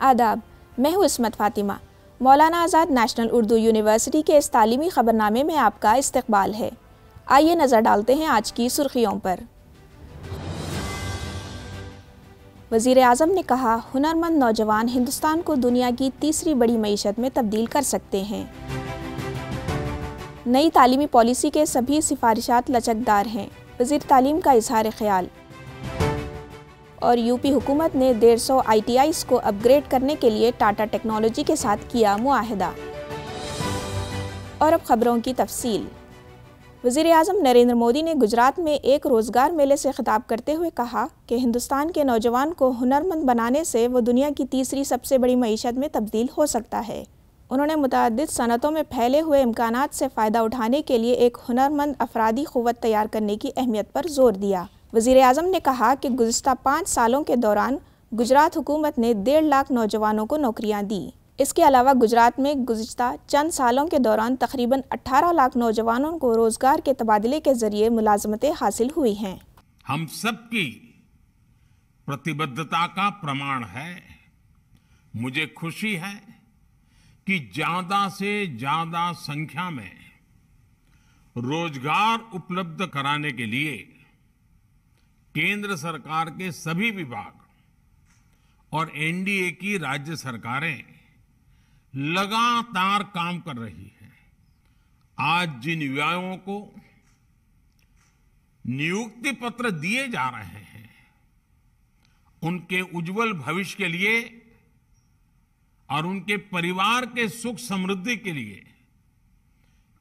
आदाब। मैं हूँ इसमत फातिमा। मौलाना आज़ाद नेशनल उर्दू यूनिवर्सिटी के इस तालीमी ख़बरनामे में आपका इस्तकबाल है। आइए नज़र डालते हैं आज की सुर्खियों पर। वज़ी अजम ने कहा, हुनरमंद नौजवान हिंदुस्तान को दुनिया की तीसरी बड़ी मीशत में तब्दील कर सकते हैं। नई तालीमी पॉलिसी के सभी सिफारिशात लचकदार हैं। वज़ी तालीम का इजहार ख्याल और यूपी हुकूमत ने डेढ़ सौ आई को अपग्रेड करने के लिए टाटा टेक्नोलॉजी के साथ किया मुआहदा। और अब खबरों की तफसील। वज़ी अजम नरेंद्र मोदी ने गुजरात में एक रोज़गार मेले से खिताब करते हुए कहा कि हिंदुस्तान के नौजवान को हुनरमंद बनाने से वो दुनिया की तीसरी सबसे बड़ी मीशत में तब्दील हो सकता है। उन्होंने मुतद सनतों में फैले हुए इम्कान से फ़ायदा उठाने के लिए एक हुनरमंद अफराधी क़वत तैयार करने की अहमियत पर ज़ोर दिया। वज़ी अजम ने कहा कि गुज्त पाँच सालों के दौरान गुजरात हुकूमत ने डेढ़ लाख नौजवानों को नौकरियाँ दी। इसके अलावा गुजरात में गुज्त चंद सालों के दौरान तकरीबन 18 लाख नौजवानों को रोज़गार के तबादले के ज़रिए मुलाजमतें हासिल हुई हैं। हम सबकी प्रतिबद्धता का प्रमाण है। मुझे खुशी है कि ज़्यादा से ज़्यादा संख्या में रोज़गार उपलब्ध कराने के लिए केंद्र सरकार के सभी विभाग और एनडीए की राज्य सरकारें लगातार काम कर रही हैं। आज जिन युवाओं को नियुक्ति पत्र दिए जा रहे हैं, उनके उज्जवल भविष्य के लिए और उनके परिवार के सुख समृद्धि के लिए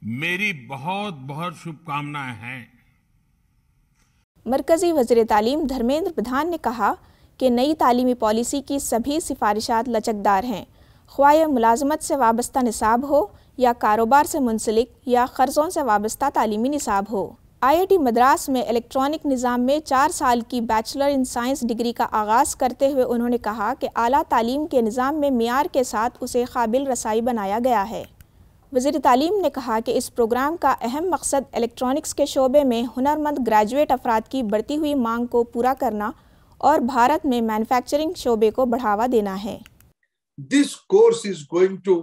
मेरी बहुत बहुत शुभकामनाएँ हैं। मरकजी वज़ीर तालीम धर्मेंद्र प्रधान ने कहा कि नई तालीमी पॉलिसी की सभी सिफारिशात लचकदार हैं। ख्वाह मुलाजमत से वाबस्ता निसाब हो या कारोबार से मुंसलिक या कर्ज़ों से वाबस्ता तालीमी निसाब हो। आईआईटी मद्रास में इलेक्ट्रॉनिक निज़ाम में चार साल की बैचलर इन साइंस डिग्री का आगाज़ करते हुए उन्होंने कहा कि आला तालीम के निज़ाम में मैार के साथ उसे काबिल रसाई बनाया गया है। वज़ीर तालीम ने कहा कि इस प्रोग्राम का अहम मकसद इलेक्ट्रॉनिक्स के शोबे में हुनरमंद ग्रेजुएट अफराद की बढ़ती हुई मांग को पूरा करना और भारत में मैन्युफैक्चरिंग शोबे को बढ़ावा देना है। This course is going to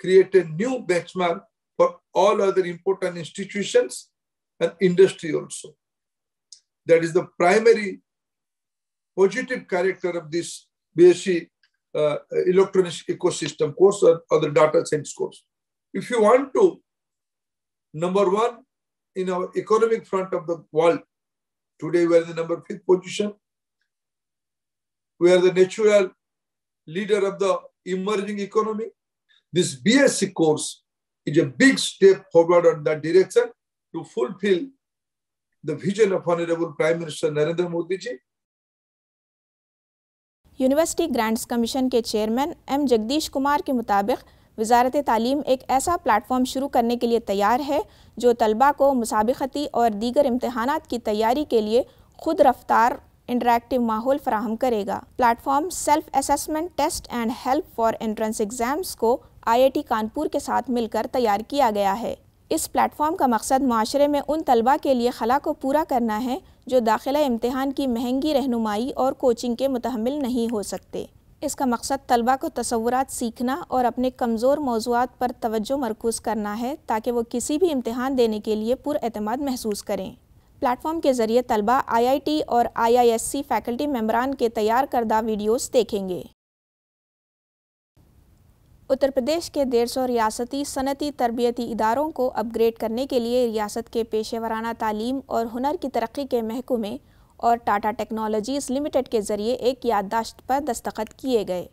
create a new benchmark for all other important institution and industry also that is the primary positive character of this be uh, electronics ecosystem course or, or the data science course. If you want to, number one, in our economic front of the world, today we are in the number fifth position. We are the natural leader of the emerging economy. This BSc course is a big step forward on that direction to fulfill the vision of Honorable Prime Minister Narendra Modi ji university grants commission के chairman M Jagdish Kumar के मुताबिक, वजारत तालीम एक ऐसा platform शुरू करने के लिए तैयार है, जो तलबा को मुसाबती और दीगर इम्तहान की तैयारी के लिए खुद रफ्तार इंटरेक्टिव माहौल फराहम करेगा। Platform self assessment test and help for entrance exams को आईआईटी कानपुर के साथ मिलकर तैयार किया गया है। इस प्लेटफॉर्म का मकसद माशरे में उन तलबा के लिए खला को पूरा करना है, जो दाखिला इम्तहान की महँगी रहनुमाई और कोचिंग के मुतहमल नहीं हो सकते। इसका मकसद तलबा को तस्वुरात सीखना और अपने कमज़ोर मौजूद पर तवज्जो मरकूज़ करना है, ताकि वो किसी भी इम्तहान देने के लिए पुरमाद महसूस करें। प्लेटफॉर्म के ज़रिए तलबा, आईआईटी और आईआईएससी फैकल्टी मेम्बरान के तैयार करदा वीडियोस देखेंगे। उत्तर प्रदेश के डेढ़ सौ रियासती सनती तरबियती इदारों को अपग्रेड करने के लिए रियासत के पेशे वराना तालीम और हुनर की तरक्की के महकमे और टाटा टेक्नोलॉजीज़ लिमिटेड के ज़रिए एक याददाश्त पर दस्तखत किए गए।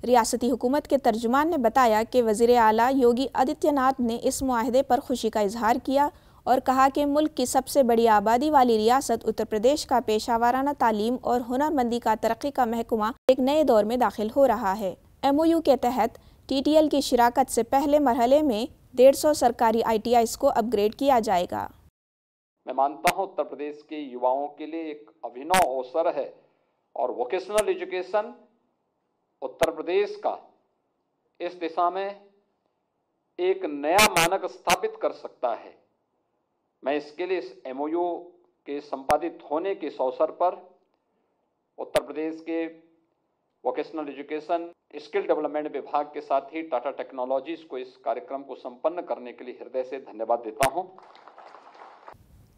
रियासती हुकूमत के तर्जुमान ने बताया कि वज़ी अली योगी आदित्यनाथ ने इस माहदे पर खुशी का इजहार किया और कहा कि मुल्क की सबसे बड़ी आबादी वाली रियासत उत्तर प्रदेश का पेशा वाराना तालीम और हुनरमंदी का तरक्की का महकमा एक नए दौर में दाखिल हो रहा है। एम ओ यू के तहत टीटीएल की शिराकत से पहले मरहले में डेढ़ सौ सरकारी आई को अपग्रेड किया जाएगा। मैं मानता हूँ, उत्तर प्रदेश के युवाओं के लिए एक अभिनव अवसर है और वोकेशनल एजुकेशन उत्तर प्रदेश का इस दिशा में एक नया मानक स्थापित कर सकता है। मैं इसके लिए इस एमओयू के संपादित होने के इस अवसर पर उत्तर प्रदेश के वोकेशनल एजुकेशन स्किल डेवलपमेंट विभाग के साथ ही टाटा टेक्नोलॉजीज़ को इस कार्यक्रम को संपन्न करने के लिए हृदय से धन्यवाद देता हूँ।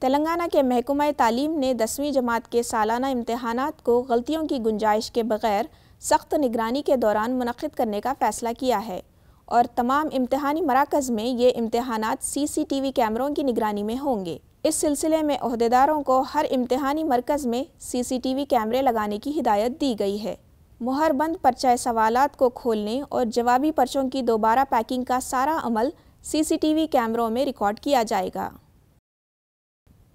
तेलंगाना के महकमा तालीम ने दसवीं जमात के सालाना इम्तहानात को गलतियों की गुंजाइश के बगैर सख्त निगरानी के दौरान मुनद करने का फ़ैसला किया है और तमाम इम्तहानी मराकज़ में ये इम्तहान सी सी टी वी कैमरों की निगरानी में होंगे। इस सिलसिले में अहदेदारों को हर इम्तहानी मरकज़ में सी सी टी वी कैमरे लगाने की हिदायत दी गई है। मुहरबंद पर्चा सवालात को खोलने और जवाबी पर्चों की दोबारा पैकिंग का सारा अमल सी सी टी वी कैमरों में रिकॉर्ड किया जाएगा।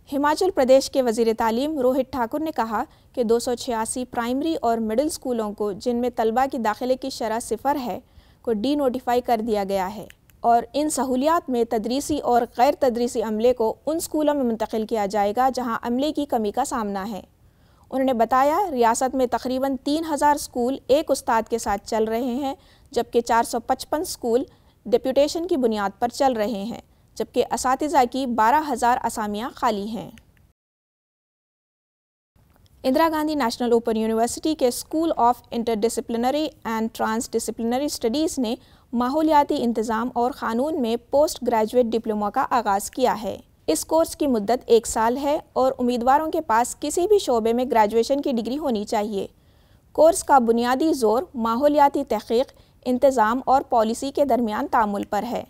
हिमाचल प्रदेश के वज़ीर तालीम रोहित ठाकुर ने कहा कि दो सौ छियासी प्राइमरी और मिडिल स्कूलों को, जिनमें तलबा की दाखिले की शरह सिफर है, को डी नोटिफाई कर दिया गया है और इन सहूलियात में तदरीसी और गैर तदरीसी अमले को उन स्कूलों में मुंतकिल किया जाएगा जहाँ अमले की कमी का सामना है। उन्होंने बताया, रियासत में तकरीबन तीन हज़ार स्कूल एक उस्ताद के साथ चल रहे हैं, जबकि चार सौ पचपन स्कूल डिप्यूटेशन की बुनियाद पर चल रहे हैं, जबकि इस की बारह हज़ार असामियाँ खाली हैं। Indira Gandhi national open university के school of interdisciplinary and transdisciplinary studies ने माहौलियाती इंतज़ाम और क़ानून में पोस्ट ग्रेजुएट डिप्लोमा का आगाज़ किया है। इस कोर्स की मुद्दत एक साल है और उम्मीदवारों के पास किसी भी शोबे में ग्रेजुएशन की डिग्री होनी चाहिए। कोर्स का बुनियादी ज़ोर, माहौलियाती तहकीक, इंतज़ाम और पॉलिसी के दरमियान तामुल पर है।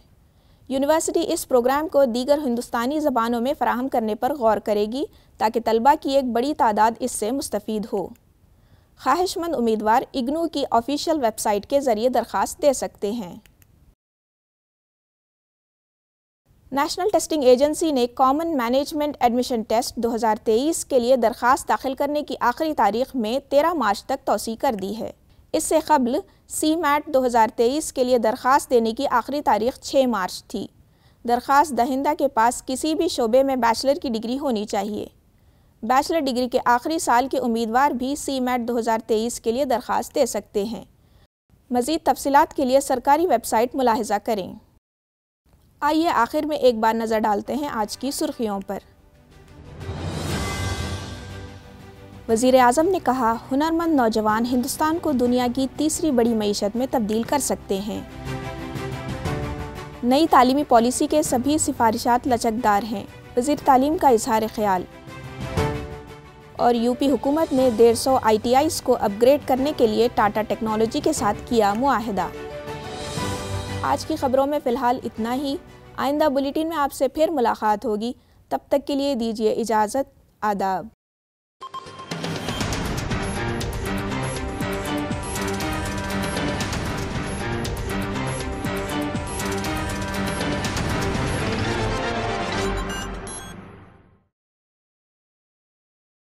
यूनिवर्सिटी इस प्रोग्राम को दीगर हिंदुस्तानी ज़बानों में फ़राहम करने पर गौर करेगी ताकि तलबा की एक बड़ी तादाद इससे मुस्तफ़ हो। ख्वाहिशमंद उम्मीदवार इग्नू की ऑफिशियल वेबसाइट के ज़रिए दरख्वास्त दे सकते हैं। नेशनल टेस्टिंग एजेंसी ने कॉमन मैनेजमेंट एडमिशन टेस्ट 2023 के लिए दरख्वास्त दाखिल करने की आखिरी तारीख में 13 मार्च तक तोसी कर दी है। इससे कबल सी मैट दो हज़ार तेईस के लिए दरख्वास्त देने की आखिरी तारीख 6 मार्च थी। दरख्वास्त दहिंदा के पास किसी भी शोबे में बैचलर की डिग्री होनी चाहिए। बैचलर डिग्री के आखिरी साल के उम्मीदवार भी सी मैट दो हज़ार तेईस के लिए दरख्वास्त दे सकते हैं। मज़ीद तफसीत के लिए सरकारी वेबसाइट मुलाहजा करें। आइए आखिर में एक बार नज़र डालते हैं आज की सुर्खियों पर। वज़ी अजम ने कहा, हुनरमंद नौजवान हिंदुस्तान को दुनिया की तीसरी बड़ी मीशत में तब्दील कर सकते हैं। नई तालीमी पॉलिसी के सभी सिफारिशात लचकदार हैं वज़ी तालीम का इजहार ख्याल। और यूपी हुकूमत ने डेढ़ सौ आई को अपग्रेड करने के लिए टाटा टेक्नोलॉजी के साथ किया मुआहदा। आज की खबरों में फ़िलहाल इतना ही। आइंदा बुलेटिन में आपसे फिर मुलाकात होगी। तब तक के लिए दीजिए इजाज़त आदाब।